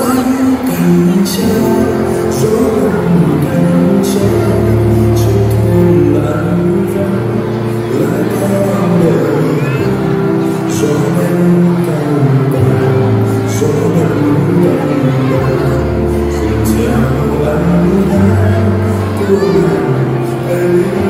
来不及牵手来不及牵手就点燃烛来不及等说不等待说等爱